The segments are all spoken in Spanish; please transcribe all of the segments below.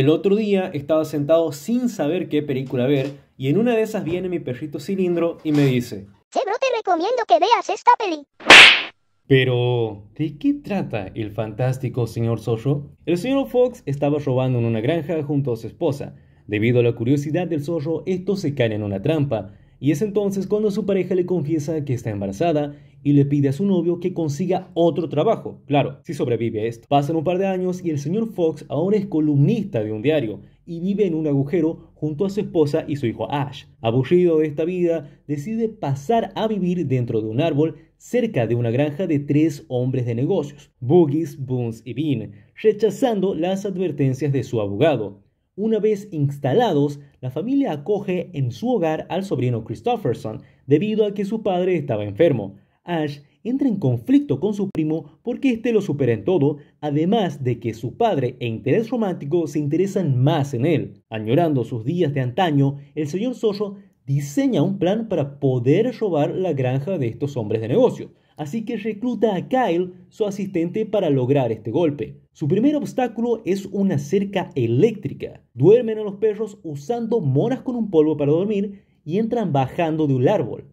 El otro día estaba sentado sin saber qué película ver y en una de esas viene mi perrito cilindro y me dice, Sí, bro, te recomiendo que veas esta peli. Pero, ¿de qué trata el fantástico señor Zorro? El señor Fox estaba robando en una granja junto a su esposa. Debido a la curiosidad del zorro, estos se caen en una trampa, y es entonces cuando su pareja le confiesa que está embarazada y le pide a su novio que consiga otro trabajo. Claro, si sobrevive a esto. Pasan un par de años y el señor Fox ahora es columnista de un diario y vive en un agujero junto a su esposa y su hijo Ash. Aburrido de esta vida, decide pasar a vivir dentro de un árbol cerca de una granja de tres hombres de negocios, Boogies, Boons y Bean, rechazando las advertencias de su abogado. Una vez instalados, la familia acoge en su hogar al sobrino Christopherson debido a que su padre estaba enfermo. Ash entra en conflicto con su primo porque éste lo supera en todo, además de que su padre e interés romántico se interesan más en él. Añorando sus días de antaño, el señor Zorro diseña un plan para poder robar la granja de estos hombres de negocio, así que recluta a Kyle, su asistente, para lograr este golpe. Su primer obstáculo es una cerca eléctrica. Duermen a los perros usando moras con un polvo para dormir y entran bajando de un árbol.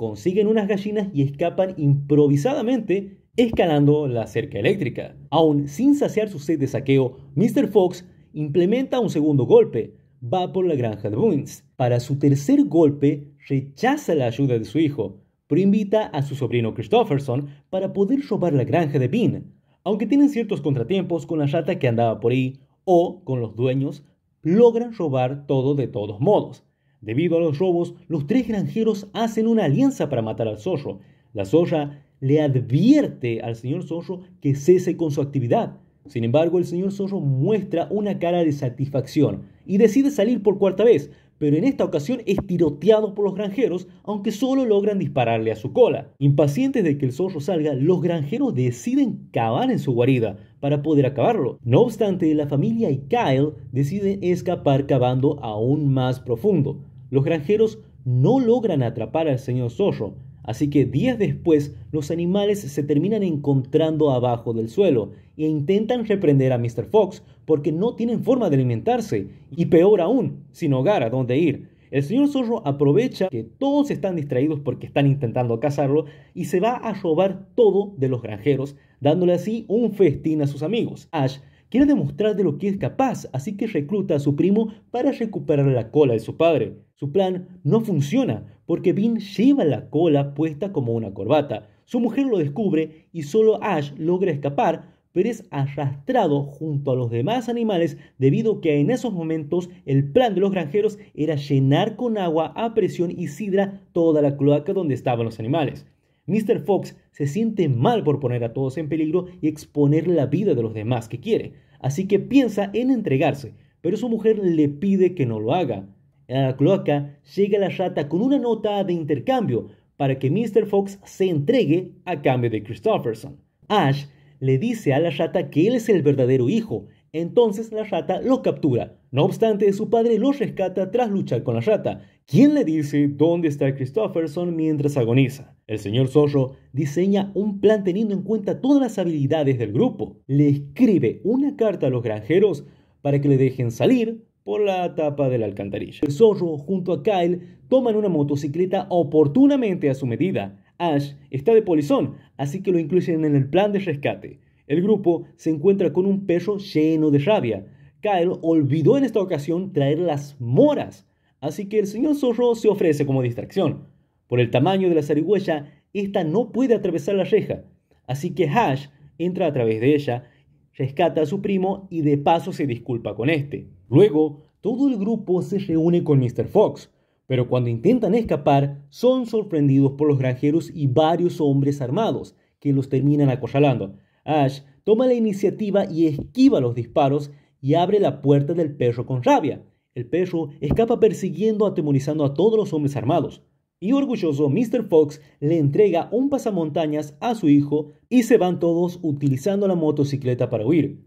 Consiguen unas gallinas y escapan improvisadamente escalando la cerca eléctrica. Aún sin saciar su sed de saqueo, Mr. Fox implementa un segundo golpe. Va por la granja de Boons. Para su tercer golpe, rechaza la ayuda de su hijo, pero invita a su sobrino Christopherson para poder robar la granja de Bean aunque tienen ciertos contratiempos con la rata que andaba por ahí o con los dueños, logran robar todo de todos modos. Debido a los robos, los tres granjeros hacen una alianza para matar al zorro. La zorra le advierte al señor zorro que cese con su actividad. Sin embargo, el señor zorro muestra una cara de satisfacción y decide salir por cuarta vez, pero en esta ocasión es tiroteado por los granjeros, aunque solo logran dispararle a su cola. Impacientes de que el zorro salga, los granjeros deciden cavar en su guarida para poder acabarlo. No obstante, la familia y Kyle deciden escapar cavando aún más profundo. Los granjeros no logran atrapar al señor zorro, Así que días después los animales se terminan encontrando abajo del suelo e intentan reprender a Mr. Fox porque no tienen forma de alimentarse y peor aún, sin hogar a dónde ir. El señor zorro aprovecha que todos están distraídos porque están intentando cazarlo y se va a robar todo de los granjeros, dándole así un festín a sus amigos. Ash quiere demostrar de lo que es capaz, así que recluta a su primo para recuperar la cola de su padre. Su plan no funciona porque Bean lleva la cola puesta como una corbata. Su mujer lo descubre y solo Ash logra escapar, pero es arrastrado junto a los demás animales debido a que en esos momentos el plan de los granjeros era llenar con agua a presión y sidra toda la cloaca donde estaban los animales. Mr. Fox se siente mal por poner a todos en peligro y exponer la vida de los demás que quiere, así que piensa en entregarse, pero su mujer le pide que no lo haga. En la cloaca llega la rata con una nota de intercambio para que Mr. Fox se entregue a cambio de Christopherson. Ash le dice a la rata que él es el verdadero hijo, entonces la rata lo captura. No obstante, su padre lo rescata tras luchar con la rata, quien le dice dónde está Christopherson mientras agoniza. El señor Zorro diseña un plan teniendo en cuenta todas las habilidades del grupo. Le escribe una carta a los granjeros para que le dejen salir, por la tapa de la alcantarilla. El zorro junto a Kyle toman una motocicleta oportunamente a su medida. Ash está de polizón, así que lo incluyen en el plan de rescate. El grupo se encuentra con un perro lleno de rabia. Kyle olvidó en esta ocasión traer las moras, así que el señor zorro se ofrece como distracción. Por el tamaño de la zarigüeya, esta no puede atravesar la reja, así que Ash entra a través de ella rescata a su primo y de paso se disculpa con este. Luego, todo el grupo se reúne con Mr. Fox, pero cuando intentan escapar, son sorprendidos por los granjeros y varios hombres armados, que los terminan acorralando. Ash toma la iniciativa y esquiva los disparos y abre la puerta del perro con rabia. El perro escapa persiguiendo, atemorizando a todos los hombres armados y orgulloso Mr. Fox le entrega un pasamontañas a su hijo y se van todos utilizando la motocicleta para huir.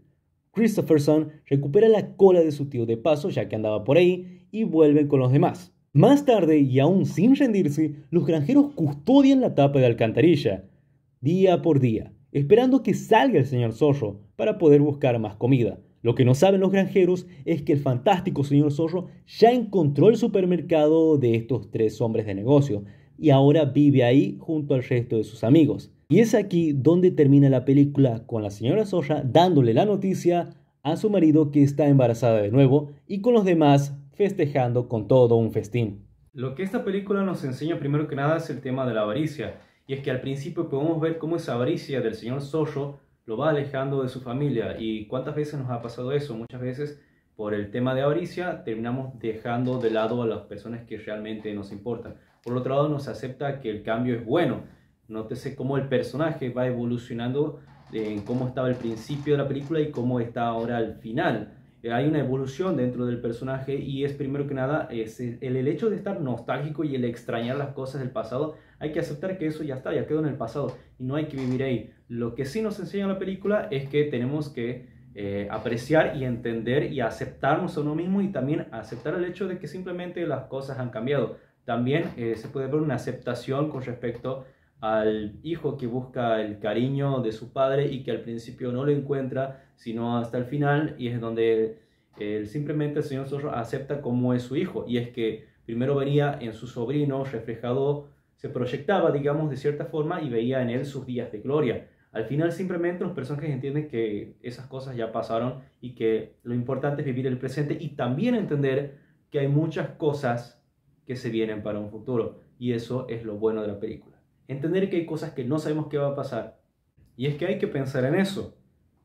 Christopherson recupera la cola de su tío de paso ya que andaba por ahí y vuelven con los demás. Más tarde y aún sin rendirse, los granjeros custodian la tapa de alcantarilla, día por día, esperando que salga el señor zorro para poder buscar más comida. Lo que no saben los granjeros es que el fantástico señor Zorro ya encontró el supermercado de estos tres hombres de negocio y ahora vive ahí junto al resto de sus amigos. Y es aquí donde termina la película con la señora Zorra dándole la noticia a su marido que está embarazada de nuevo y con los demás festejando con todo un festín. Lo que esta película nos enseña primero que nada es el tema de la avaricia. Y es que al principio podemos ver cómo esa avaricia del señor Zorro lo va alejando de su familia. ¿Y cuántas veces nos ha pasado eso? Muchas veces por el tema de avaricia terminamos dejando de lado a las personas que realmente nos importan. Por otro lado, nos acepta que el cambio es bueno. Nótese cómo el personaje va evolucionando en cómo estaba al principio de la película y cómo está ahora al final. Eh, hay una evolución dentro del personaje y es primero que nada es el, hecho de estar nostálgico y el extrañar las cosas del pasado. Hay que aceptar que eso ya está, ya quedó en el pasado y no hay que vivir ahí. Lo que sí nos enseña la película es que tenemos que eh, apreciar y entender y aceptarnos a uno mismo y también aceptar el hecho de que simplemente las cosas han cambiado. También eh, se puede ver una aceptación con respecto al hijo que busca el cariño de su padre y que al principio no lo encuentra, sino hasta el final, y es donde él, simplemente el señor Zorro acepta como es su hijo, y es que primero venía en su sobrino reflejado, se proyectaba, digamos, de cierta forma, y veía en él sus días de gloria. Al final simplemente los personajes entienden que esas cosas ya pasaron y que lo importante es vivir el presente y también entender que hay muchas cosas que se vienen para un futuro, y eso es lo bueno de la película entender que hay cosas que no sabemos qué va a pasar. Y es que hay que pensar en eso,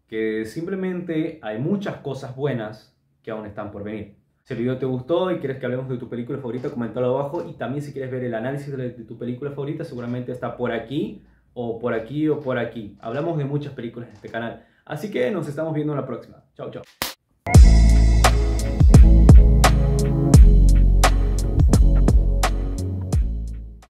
que simplemente hay muchas cosas buenas que aún están por venir. Si el video te gustó y quieres que hablemos de tu película favorita, comentalo abajo. Y también si quieres ver el análisis de tu película favorita, seguramente está por aquí, o por aquí, o por aquí. Hablamos de muchas películas en este canal. Así que nos estamos viendo en la próxima. Chao, chao.